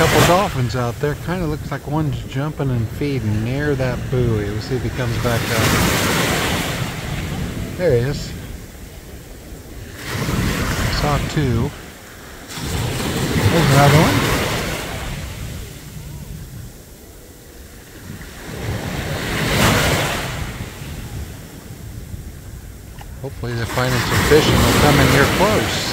couple dolphins out there. Kind of looks like one's jumping and feeding near that buoy. We'll see if he comes back up. There he is. Saw two. There's another one. Hopefully they're finding some fish and they'll come in here close.